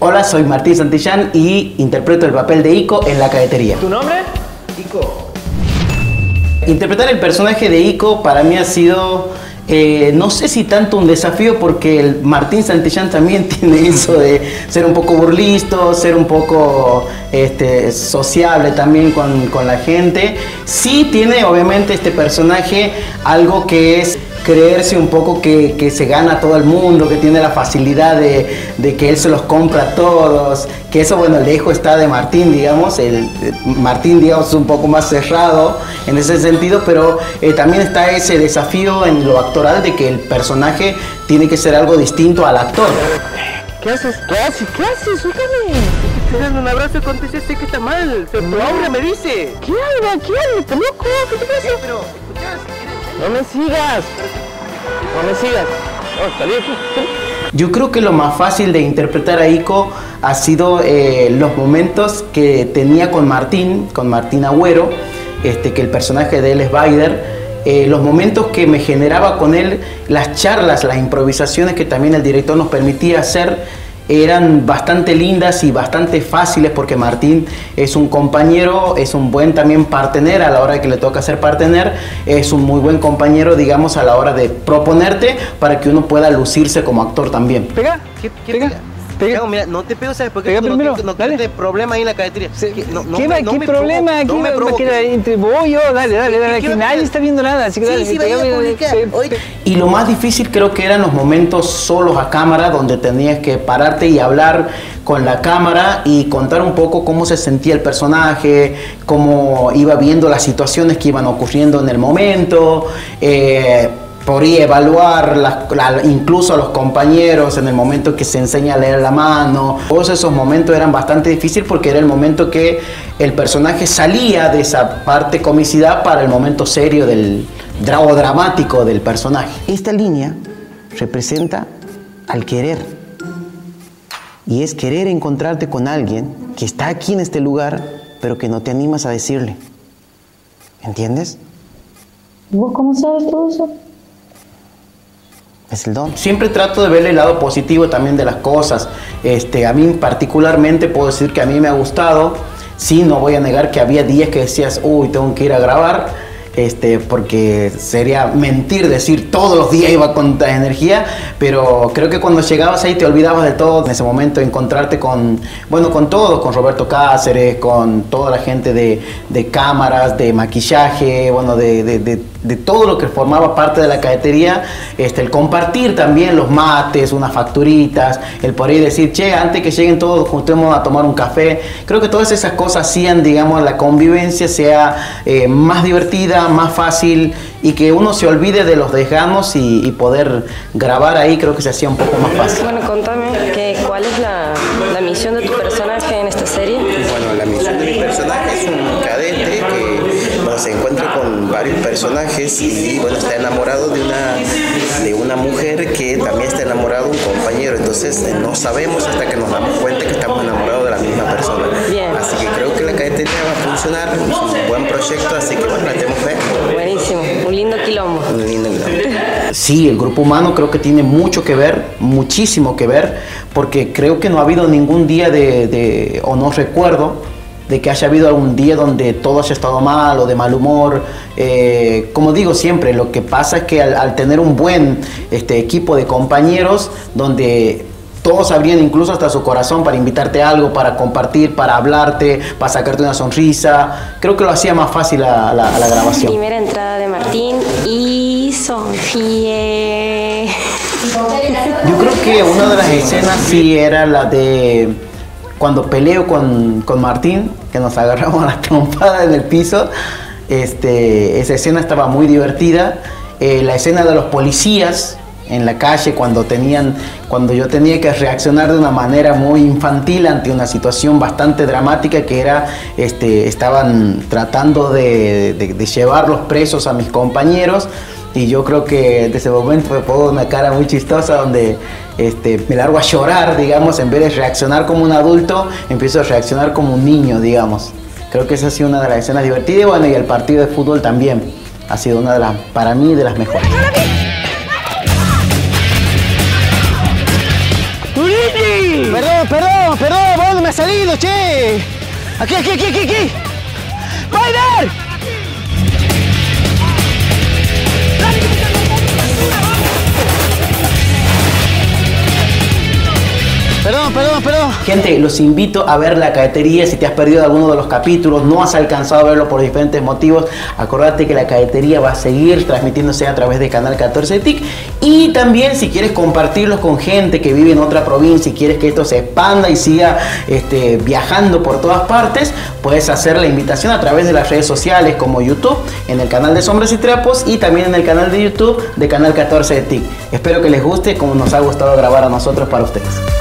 Hola, soy Martín Santillán y interpreto el papel de Ico en La Cadetería. ¿Tu nombre? Ico. Interpretar el personaje de Ico para mí ha sido, eh, no sé si tanto un desafío, porque el Martín Santillán también tiene eso de ser un poco burlisto, ser un poco este, sociable también con, con la gente. Sí tiene obviamente este personaje algo que es creerse un poco que, que, se gana todo el mundo, que tiene la facilidad de, de, que él se los compra a todos, que eso, bueno, lejos está de Martín, digamos, el, Martín, digamos, es un poco más cerrado en ese sentido, pero eh, también está ese desafío en lo actoral de que el personaje tiene que ser algo distinto al actor. ¿Qué haces? ¿Qué haces? ¿Qué haces? Suéltame. Estoy dando un abrazo con sé que está mal. Pero ahora me dice. ¿Qué habla? ¿Qué habla? ¿Estás loco? ¿Qué te pasa? No me sigas. No me sigas. Yo creo que lo más fácil de interpretar a Ico ha sido eh, los momentos que tenía con Martín, con Martín Agüero, este, que el personaje de él es. Eh, los momentos que me generaba con él, las charlas, las improvisaciones que también el director nos permitía hacer eran bastante lindas y bastante fáciles porque Martín es un compañero, es un buen también partener a la hora que le toca ser partener, es un muy buen compañero, digamos, a la hora de proponerte para que uno pueda lucirse como actor también. Pega, ¿Qué, qué pega? Pega. mira, no te pego, ¿sabes por qué? Pega no, primero, no, dale. no problema ahí en la cadetería. ¿Qué, no, no, ¿qué, me- no qué me problema? ¿Qué no me que entre vos y yo? Dale, dale, dale. ¿Qué Que quiero nadie está viendo nada. Así que Sí, dale, sí, que vaya a. Y lo más difícil creo que eran los momentos solos a cámara donde tenías que pararte y hablar con la cámara y contar un poco cómo se sentía el personaje, cómo iba viendo las situaciones que iban ocurriendo en el momento. eh, podría evaluar la- incluso a los compañeros en el momento que se enseña a leer la mano. Todos esos momentos eran bastante difíciles porque era el momento que el personaje salía de esa parte comicidad para el momento serio del o dramático del personaje. Esta línea representa al querer. Y es querer encontrarte con alguien que está aquí en este lugar, pero que no te animas a decirle. ¿Entiendes? ¿Vos cómo sabes todo eso? Es el don. Siempre trato de ver el lado positivo también de las cosas. Este, a mí particularmente puedo decir que a mí me ha gustado. Sí, no voy a negar que había días que decías, uy, tengo que ir a grabar. Este, porque sería mentir decir todos los días iba con tanta energía, pero creo que cuando llegabas ahí te olvidabas de todo, en ese momento encontrarte con, bueno, con todo, con Roberto Cáceres, con toda la gente de, de cámaras, de maquillaje, bueno, de- de- de todo lo que formaba parte de la cadetería, este, el compartir también los mates, unas facturitas, el por ahí decir, che, antes que lleguen todos, juntemos a tomar un café. Creo que todas esas cosas hacían, digamos, la convivencia sea eh, más divertida, más fácil y que uno se olvide de los desganos y, y poder grabar ahí, creo que se hacía un poco más fácil. Bueno, contame que, cuál es la, la misión de tu personaje en esta serie. Bueno, la misión de mi personaje es un cadete que se encuentra con varios personajes y bueno, está enamorado de una, de una mujer que también está enamorado de un compañero. Entonces no sabemos hasta que nos damos cuenta que estamos enamorados de la misma persona. Bien. Así que creo que la cadetería va a funcionar, es un buen proyecto, así que bueno, la tenemos fe. Buenísimo, un lindo quilombo. Un lindo quilombo. Sí, el grupo humano creo que tiene mucho que ver, muchísimo que ver, porque creo que no ha habido ningún día de, de- o no recuerdo, de que haya habido algún día donde todo haya estado mal o de mal humor. Eh, como digo siempre, lo que pasa es que al, al tener un buen este, equipo de compañeros, donde todos abrían incluso hasta su corazón para invitarte a algo, para compartir, para hablarte, para sacarte una sonrisa, creo que lo hacía más fácil a la- a la grabación. Primera entrada de Martín y Sofía. Yo creo que una de las escenas sí era la de cuando peleo con, con Martín, que nos agarramos a la trompada en el piso. Este, esa escena estaba muy divertida. Eh, la escena de los policías en la calle cuando tenían cuando yo tenía que reaccionar de una manera muy infantil ante una situación bastante dramática que era este estaban tratando de, de- de llevar los presos a mis compañeros y yo creo que desde ese momento me pongo una cara muy chistosa donde este, me largo a llorar, digamos, en vez de reaccionar como un adulto, empiezo a reaccionar como un niño, digamos. Creo que esa ha sido una de las escenas divertidas y bueno, y el partido de fútbol también ha sido una de las, para mí, de las mejores. Perdón, perdón, perdón, ¿por dónde me ha salido, che? Aquí, aquí, aquí, aquí, aquí. Gente, los invito a ver la cadetería. Si te has perdido alguno de los capítulos, no has alcanzado a verlo por diferentes motivos, acordate que la cadetería va a seguir transmitiéndose a través de Canal 14 TIC. Y también si quieres compartirlos con gente que vive en otra provincia y quieres que esto se expanda y siga este, viajando por todas partes, puedes hacer la invitación a través de las redes sociales como YouTube, en el canal de Sombras y Trapos y también en el canal de YouTube de Canal 14 de TIC. Espero que les guste como nos ha gustado grabar a nosotros para ustedes.